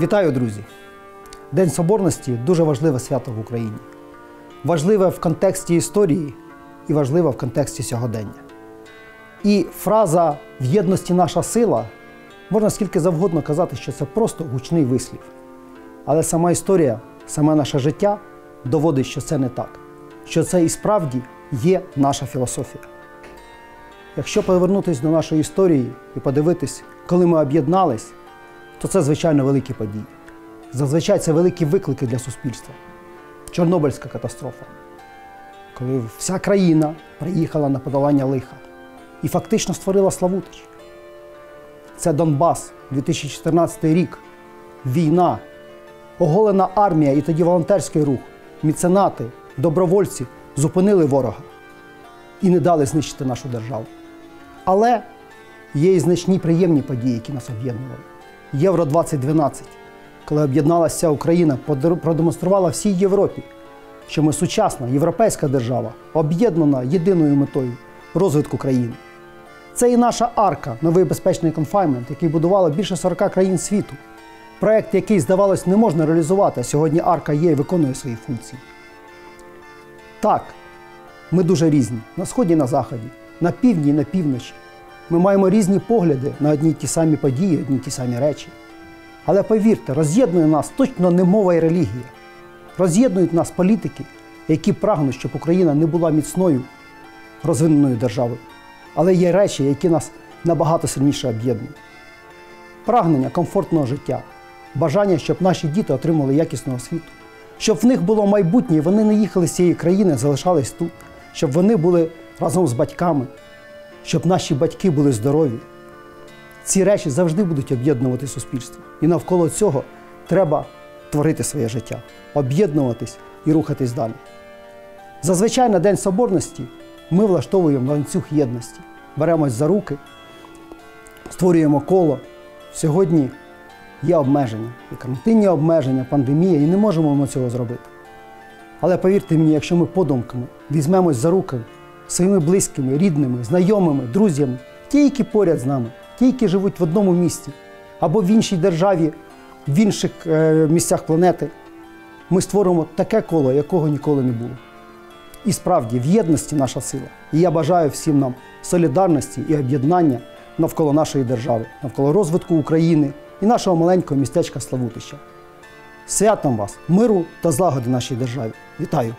Вітаю, друзі! День Соборності дуже важливе свято в Україні. Важливе в контексті історії і важливе в контексті сьогодення. І фраза в єдності наша сила можна скільки завгодно казати, що це просто гучний вислів. Але сама історія, саме наше життя доводить, що це не так, що це і справді є наша філософія. Якщо повернутися до нашої історії і подивитись, коли ми об'єднались, то це звичайно великі події. Зазвичай це великі виклики для суспільства. Чорнобильська катастрофа, коли вся країна приїхала на подолання лиха і фактично створила Славутич. Це Донбас, 2014 рік, війна, оголена армія і тоді волонтерський рух, міценати, добровольці зупинили ворога і не дали знищити нашу державу. Але є і значні приємні події, які нас об'єднували. Євро 2012, коли об'єдналася Україна, продемонструвала всій Європі, що ми сучасна європейська держава, об'єднана єдиною метою розвитку країни. Це і наша арка, новий безпечний конфайнмент, який будувало більше 40 країн світу. Проект, який, здавалось, не можна реалізувати, а сьогодні арка є і виконує свої функції. Так, ми дуже різні на сході і на заході, на півдні і на півночі. Ми маємо різні погляди на одні й ті самі події, одні й ті самі речі. Але повірте, роз'єднує нас точно не мова і релігія. Роз'єднують нас політики, які прагнуть, щоб Україна не була міцною, розвиненою державою. Але є речі, які нас набагато сильніше об'єднують. Прагнення комфортного життя, бажання, щоб наші діти отримали якісну освіту, щоб в них було майбутнє, і вони не їхали з цієї країни, залишались тут, щоб вони були разом з батьками, щоб наші батьки були здорові. Ці речі завжди будуть об'єднувати суспільство. І навколо цього треба творити своє життя, об'єднуватись і рухатись далі. Зазвичай на День Соборності ми влаштовуємо ланцюг єдності, беремось за руки, створюємо коло. Сьогодні є обмеження, і карантинні обмеження, пандемія, і не можемо ми цього зробити. Але повірте мені, якщо ми подумками візьмемось за руки своїми близькими, рідними, знайомими, друзями, ті, які поряд з нами, ті, які живуть в одному місті або в іншій державі, в інших е, місцях планети, ми створимо таке коло, якого ніколи не було. І справді в єдності наша сила. І я бажаю всім нам солідарності і об'єднання навколо нашої держави, навколо розвитку України і нашого маленького містечка Славутища. Святом вас, миру та злагоди нашій державі. Вітаю!